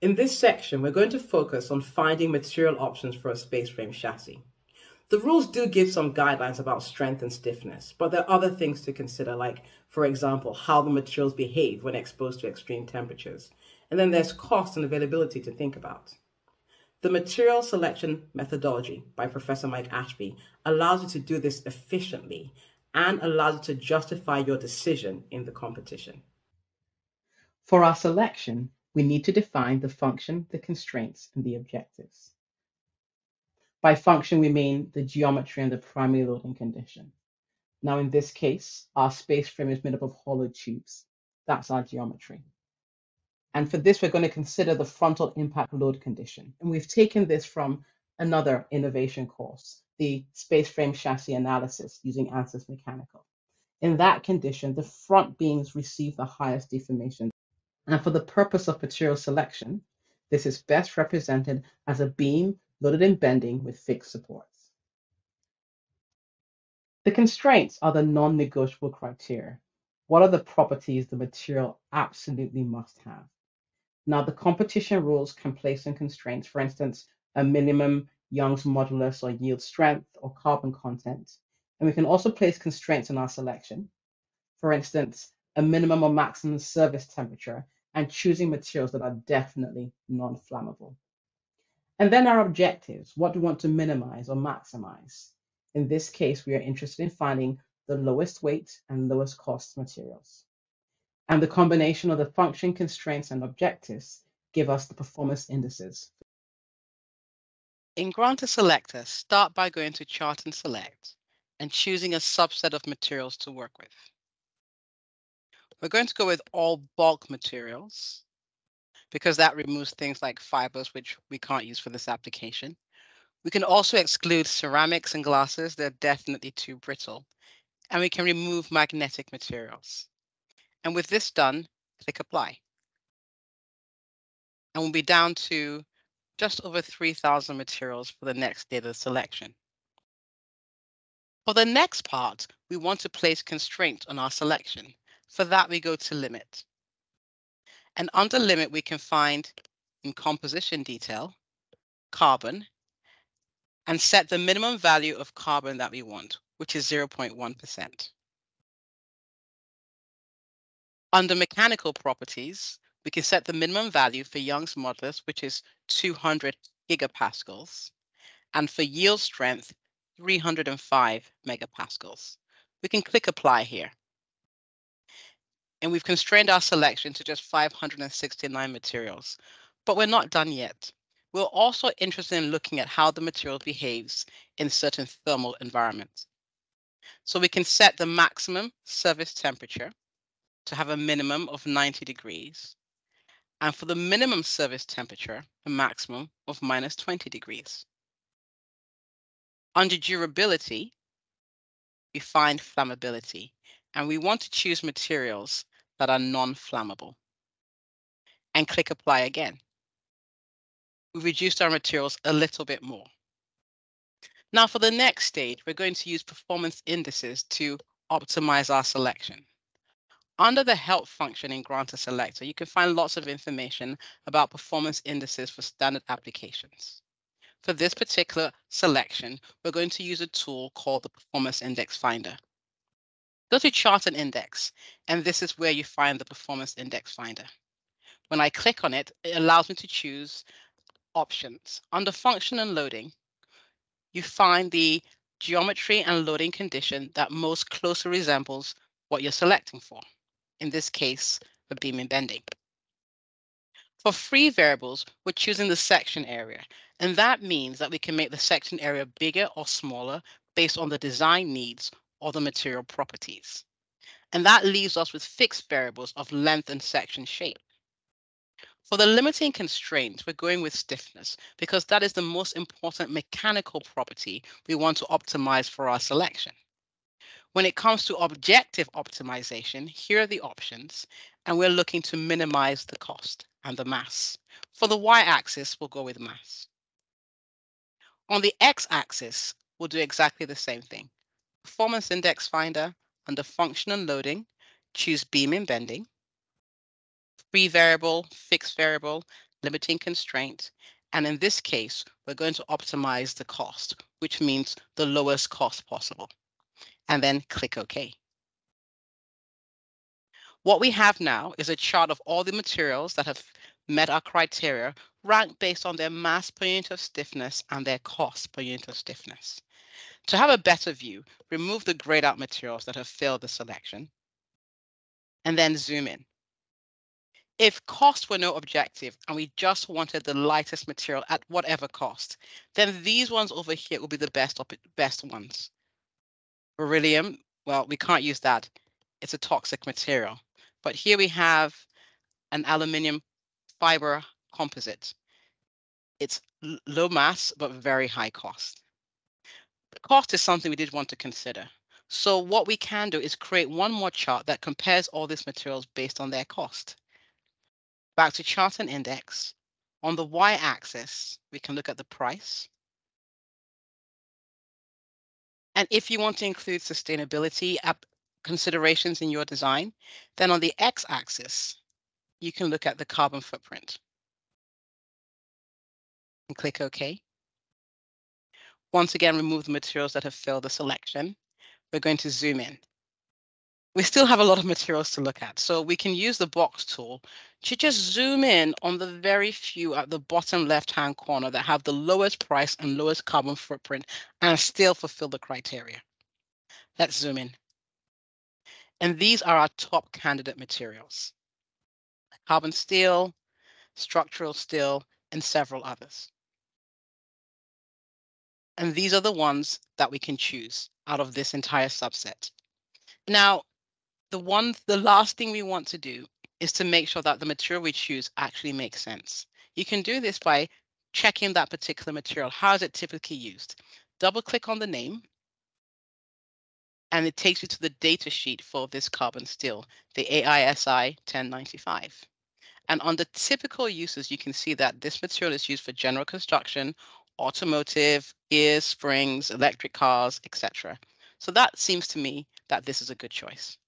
In this section, we're going to focus on finding material options for a space frame chassis. The rules do give some guidelines about strength and stiffness, but there are other things to consider, like, for example, how the materials behave when exposed to extreme temperatures. And then there's cost and availability to think about. The material selection methodology by Professor Mike Ashby allows you to do this efficiently and allows you to justify your decision in the competition. For our selection, we need to define the function, the constraints, and the objectives. By function, we mean the geometry and the primary loading condition. Now, in this case, our space frame is made up of hollow tubes. That's our geometry. And for this, we're going to consider the frontal impact load condition. And we've taken this from another innovation course, the space frame chassis analysis using ANSYS Mechanical. In that condition, the front beams receive the highest deformation and for the purpose of material selection, this is best represented as a beam loaded in bending with fixed supports. The constraints are the non-negotiable criteria. What are the properties the material absolutely must have? Now, the competition rules can place some constraints, for instance, a minimum Young's modulus or yield strength or carbon content. And we can also place constraints on our selection. For instance, a minimum or maximum service temperature and choosing materials that are definitely non-flammable. And then our objectives, what do we want to minimize or maximize? In this case, we are interested in finding the lowest weight and lowest cost materials. And the combination of the function constraints and objectives give us the performance indices. In Granta Selector, start by going to Chart and Select and choosing a subset of materials to work with. We're going to go with all bulk materials because that removes things like fibers, which we can't use for this application. We can also exclude ceramics and glasses. They're definitely too brittle. And we can remove magnetic materials. And with this done, click apply. And we'll be down to just over 3,000 materials for the next data selection. For the next part, we want to place constraint on our selection. For that, we go to limit. And under limit, we can find in composition detail, carbon, and set the minimum value of carbon that we want, which is 0.1%. Under mechanical properties, we can set the minimum value for Young's modulus, which is 200 gigapascals, and for yield strength, 305 megapascals. We can click apply here and we've constrained our selection to just 569 materials. But we're not done yet. We're also interested in looking at how the material behaves in certain thermal environments. So we can set the maximum service temperature to have a minimum of 90 degrees. And for the minimum service temperature, a maximum of minus 20 degrees. Under durability, we find flammability, and we want to choose materials that are non-flammable. And click apply again. We reduced our materials a little bit more. Now for the next stage, we're going to use performance indices to optimize our selection. Under the help function in Granta Selector, you can find lots of information about performance indices for standard applications. For this particular selection, we're going to use a tool called the Performance Index Finder. Go to chart and index, and this is where you find the performance index finder. When I click on it, it allows me to choose options. Under function and loading, you find the geometry and loading condition that most closely resembles what you're selecting for. In this case, the beam and bending. For free variables, we're choosing the section area, and that means that we can make the section area bigger or smaller based on the design needs or the material properties. And that leaves us with fixed variables of length and section shape. For the limiting constraints, we're going with stiffness because that is the most important mechanical property we want to optimize for our selection. When it comes to objective optimization, here are the options, and we're looking to minimize the cost and the mass. For the y-axis, we'll go with mass. On the x-axis, we'll do exactly the same thing. Performance Index Finder under Function and Loading, choose Beam and Bending. Free variable, fixed variable, limiting constraint, and in this case, we're going to optimize the cost, which means the lowest cost possible, and then click OK. What we have now is a chart of all the materials that have met our criteria ranked based on their mass per unit of stiffness and their cost per unit of stiffness. To have a better view, remove the grayed out materials that have failed the selection and then zoom in. If cost were no objective and we just wanted the lightest material at whatever cost, then these ones over here will be the best, best ones. Beryllium, well, we can't use that. It's a toxic material. But here we have an aluminium fiber composite. It's low mass, but very high cost. Cost is something we did want to consider. So what we can do is create one more chart that compares all these materials based on their cost. Back to chart and index. On the y-axis, we can look at the price. And if you want to include sustainability considerations in your design, then on the x-axis, you can look at the carbon footprint. And click OK. Once again, remove the materials that have failed the selection. We're going to zoom in. We still have a lot of materials to look at, so we can use the box tool to just zoom in on the very few at the bottom left-hand corner that have the lowest price and lowest carbon footprint and still fulfill the criteria. Let's zoom in. And these are our top candidate materials. Carbon steel, structural steel, and several others. And these are the ones that we can choose out of this entire subset. Now, the one, the last thing we want to do is to make sure that the material we choose actually makes sense. You can do this by checking that particular material. How is it typically used? Double click on the name and it takes you to the data sheet for this carbon steel, the AISI 1095. And under typical uses, you can see that this material is used for general construction, automotive, gears, springs, electric cars, etc. So that seems to me that this is a good choice.